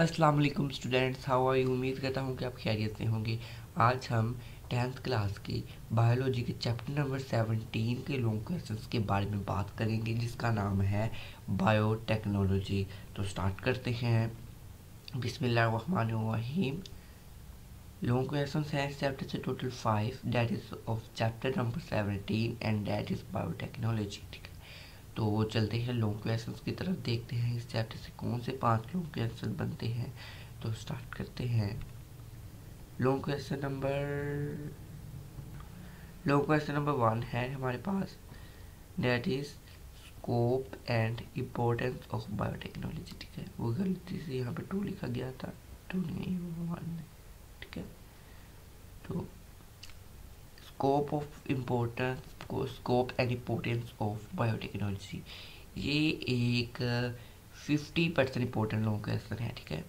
अस्सलाम वालेकुम students how are you उम्मीद करता हूँ कि आप खैरियत से होंगे। आज हम टेंथ क्लास की बायोलॉजी के चैप्टर नंबर सेवनटीन के लॉन्ग क्वेश्चंस के बारे में बात करेंगे, जिसका नाम है बायोटेक्नोलॉजी तो स्टार्ट करते हैं। बिस्मिल्लाहिर्रहमानिर्रहीम। लॉन्ग क्वेश्चन हैं चैप्टर से total five that is of chapter number seventeen and that is biotechnology ठीक तो चलते हैं लॉन्ग क्वेश्चन की तरफ़ देखते हैं इस चैप्टर से कौन से पाँच लॉन्ग क्वेश्चन बनते हैं तो स्टार्ट करते हैं। Long question number long question number one है हमारे पास। That is scope and importance of biotechnology ठीक है? वो गलती से यहाँ पे टू लिखा गया था। टू नहीं वन ठीक है? तो स्कोप ऑफ़ इम्पोर्टेंस को scope and importance of biotechnology ये एक फिफ्टी परसेंट इम्पोर्टेंट लोगों का क्वेश्चन है, ठीक है?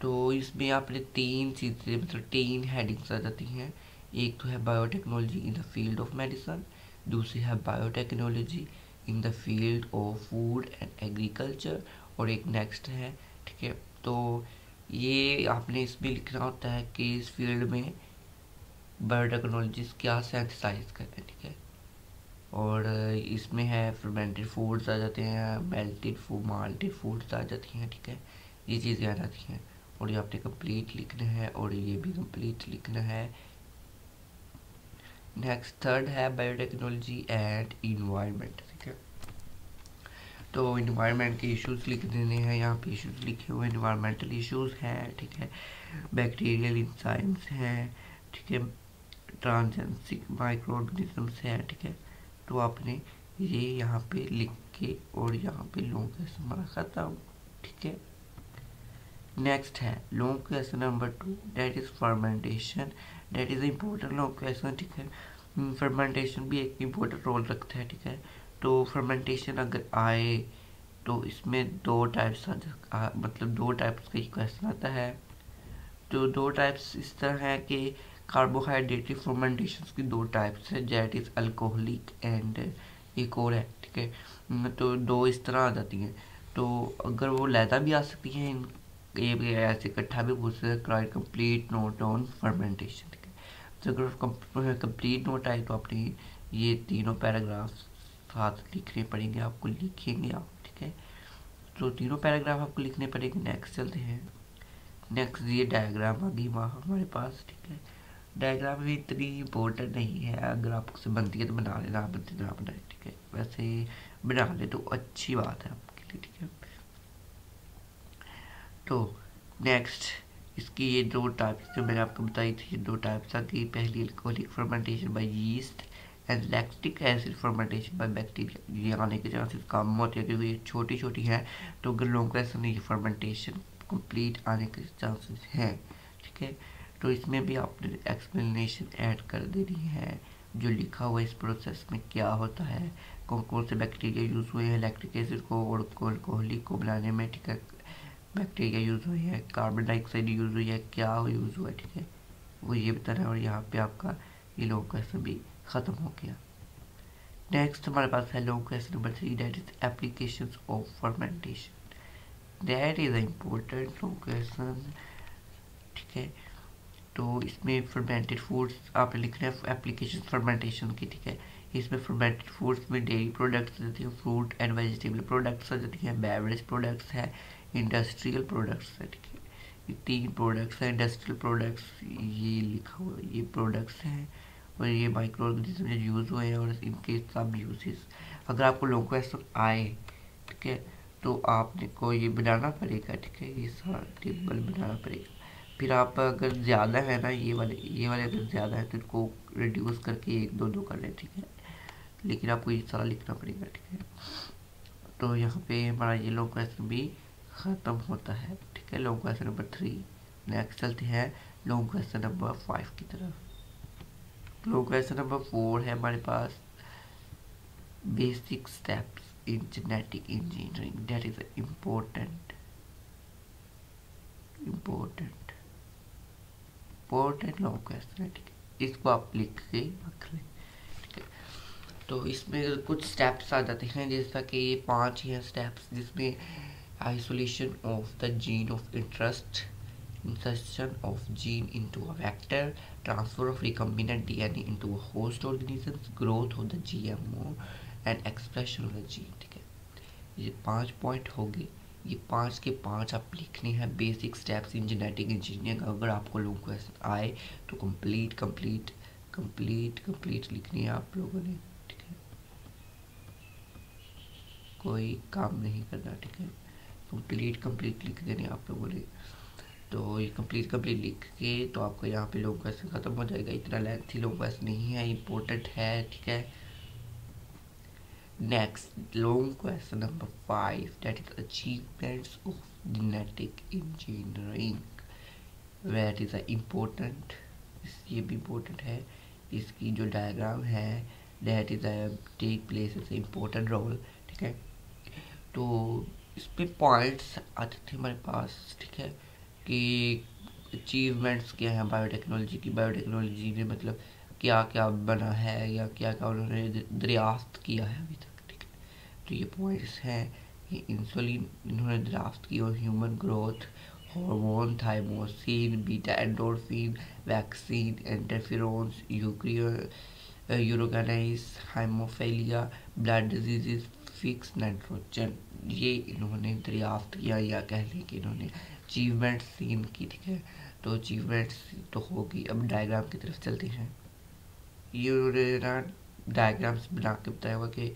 तो इसमें आपने तीन चीज़ें मतलब तीन हेडिंग्स आ जाती हैं। एक तो है biotechnology in the field of medicine दूसरी है biotechnology in the field of food and agriculture और एक नेक्स्ट है, ठीक है? तो ये आपने इसमें लिखना होता है कि इस फ़ील्ड में बायोटेक्नोलॉजीज क्या सेंसिटाइज करें, ठीक है? और इसमें है फर्मेंटेड फूड्स आ जाते हैं मेल्टेड फ़ूड माल्टेड फूड्स आ जाती हैं, ठीक है? ये चीज़ें आ जाती हैं। और ये आपने कंप्लीट लिखना है और ये भी कंप्लीट लिखना है। नेक्स्ट थर्ड है बायोटेक्नोलॉजी एंड इन्वायरमेंट ठीक है? तो इन्वायरमेंट के इश्यूज़ लिख देने हैं। यहाँ पे इश्यूज़ लिखे हुए इन्वायरमेंटल इश्यूज़ हैं, ठीक है? बैक्टीरियल इंसाइम्स हैं, ठीक है? ट्रांजेंसिक माइक्रो ऑर्गेनिजम्स हैं ठीक है। तो आपने ये यहाँ पे लिख के और यहाँ पे लॉन्ग क्वेश्चन हमारा ख़त्म ठीक है? नेक्स्ट है long question number two that is fermentation that is important long question ठीक है? फर्मेंटेशन hmm, भी एक इम्पोर्टेंट रोल रखता है ठीक है? तो फर्मेंटेशन अगर आए तो इसमें दो टाइप्स मतलब दो टाइप्स का क्वेश्चन आता है। तो दो टाइप्स इस तरह है कि कार्बोहाइड्रेटिव फर्मेंटेशन की दो टाइप्स है जेट इज़ अल्कोहलिक एंड एक और है, ठीक है? तो दो इस तरह आ जाती हैं। तो अगर वो लहदा भी आ सकती हैं ये ऐसे इकट्ठा भी पूछ सकते कंप्लीट नोट ऑन फर्मेंटेशन ठीक है? तो अगर कंप्लीट नोट आए तो आपने ये तीनों पैराग्राफ साथ लिखने पड़ेंगे, आपको लिखेंगे आप, ठीक है? तो तीनों पैराग्राफ आपको लिखने पड़ेंगे नेक्स्ट चलते हैं। नेक्स्ट ये डायग्राम आ गई वहाँ हमारे पास, ठीक है? डायग्राम भी इतनी इम्पोर्टेंट नहीं है। अगर आप आपसे बनती है तो बना लेना, आप बनती ना बनाए ठीक है? वैसे बना ले तो अच्छी बात है आपके लिए, ठीक है? तो नेक्स्ट इसकी ये दो टाइप्स जो मैंने आपको बताई थी दो टाइप्स गई पहली alcoholic fermentation by yeast and lactic acid fermentation by bacteria ये आने के चांसेस कम होते हैं क्योंकि ये छोटी छोटी हैं तो अगर लोगों को ऐसा नहीं फर्मेंटेशन कंप्लीट आने के चांसेस हैं, ठीक है? तो इसमें भी आपने एक्सप्लेनेशन ऐड कर देनी है, जो लिखा हुआ इस प्रोसेस में क्या होता है, कौन कौन से बैक्टीरिया यूज़ हुए हैं इलेक्ट्रिक एसिड को और कोहली को बनाने में, ठीक है? बैक्टीरिया यूज़ हुई है कार्बन डाइऑक्साइड यूज़ हुई है, क्या यूज़ हुआ है, ठीक है? वो ये बता रहा है और यहाँ पे आपका ये लोग क्वेश्चन भी ख़त्म हो गया। नेक्स्ट हमारे पास है long question number three that is application of fermentation that is a important location ठीक है? तो इसमें फर्मेंटेड फूड्स आपने लिखना है एप्लीकेशन फर्मेंटेशन की, ठीक है? इसमें फर्मेंटेड फूड्स में डेयरी प्रोडक्ट्स आ जाती हैं फ्रूट एंड वेजिटेबल प्रोडक्ट्स आ जाती हैं बेवरेज प्रोडक्ट्स हैं इंडस्ट्रियल प्रोडक्ट्स है, ठीक है? ये तीन प्रोडक्ट्स हैं इंडस्ट्रियल प्रोडक्ट्स ये लिखा हुआ, ये प्रोडक्ट्स हैं, और ये माइक्रो ऑर्गेनिज्म यूज़ हुए हैं, और इनके सब यूजेस अगर आपको लोग क्वेश्चन आए, ठीक है? तो आपने को ये बनाना पड़ेगा, ठीक है? ये सारा टेबल बनाना पड़ेगा। फिर आप अगर ज़्यादा है ना, ये वाले ये वाले अगर ज़्यादा है तो इनको रिड्यूस करके एक दो दो कर लें, ठीक है? लेकिन आपको ये सारा लिखना पड़ेगा, ठीक है? तो यहाँ पे हमारा ये लॉन्ग क्वेश्चन भी ख़त्म होता है, ठीक है? Long question number three next चलते हैं लॉन्ग क्वेश्चन नंबर फाइव की तरफ़. लॉन्ग क्वेश्चन नंबर फोर है हमारे पास. Basic steps in genetic engineering that is important important important law question है, ठीक है? इसको आप लिख के रख लें, ठीक है? तो इसमें कुछ स्टेप्स आ जाते हैं, जैसा कि ये पाँच ही हैं स्टेप्स जिसमें isolation of the gene of interest insertion of gene into a vector transfer of recombinant DNA into a host organism growth of the G M O and expression of the gene ठीक है? ये पाँच point होगी। ये पाँच के पाँच आप लिखने हैं basic steps in genetic engineering अगर आपको लोगों को आए तो कंप्लीट कंप्लीट कंप्लीट कंप्लीट लिखनी है आप लोगों ने, ठीक है? कोई काम नहीं करना, ठीक है? कंप्लीट कंप्लीट लिख देने आप लोगों ने। तो ये कंप्लीट कंप्लीट लिख के तो आपको यहाँ पे लोग क्वेश्चन ख़त्म हो जाएगा। इतना लेंथी लोग क्वेश्चन नहीं है इम्पोर्टेंट है, ठीक है? Next long question number five that is achievements of genetic engineering that is important ये भी इम्पोर्टेंट है, इसकी जो डायग्राम है that is take place is important role ठीक है? तो इस पर पॉइंट्स आते थे हमारे पास, ठीक है? कि अचीवमेंट्स क्या हैं बायोटेक्नोलॉजी की बायोटेक्नोलॉजी ने मतलब क्या क्या बना है, या क्या क्या उन्होंने दरियाफ्त किया है अभी तक? तो ये पॉइंट्स हैं। ये इंसुलिन इन्होंने दरियाफ्त की और human growth hormone thymosin beta endorphin vaccine interferons urokinase haemophilia blood diseases fix nitrogen ये इन्होंने दरियाफ्त किया या कह लें कि इन्होंने अचीवमेंट सीन की, ठीक है? तो अचीवमेंट्स तो होगी। अब डायग्राम की तरफ़ चलते हैं। ये उन्होंने डायग्राम्स बना के बताया हुआ कि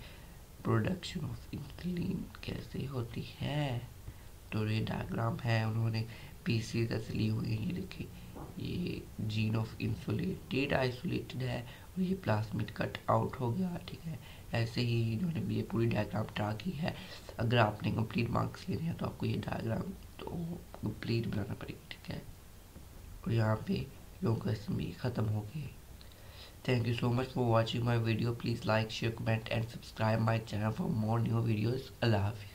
प्रोडक्शन ऑफ़ इंसुलिन कैसे होती है? तो ये डायग्राम है, उन्होंने पीसी ऐसे ली हुई ये देखिए, ये जीन ऑफ़ इंसुलेटेड आइसोलेटेड है, और ये प्लास्मिड कट आउट हो गया, ठीक है? ऐसे ही इन्होंने भी ये पूरी डायग्राम ड्रा की है। अगर आपने कंप्लीट मार्क्स लेने हैं तो आपको ये डायग्राम तो कंप्लीट बनाना पड़ेगा, ठीक है? और यहाँ पे लोग ख़त्म हो गए Thank you so much for watching my video. Please like, share, comment and subscribe my channel for more new videos. Allah Hafiz.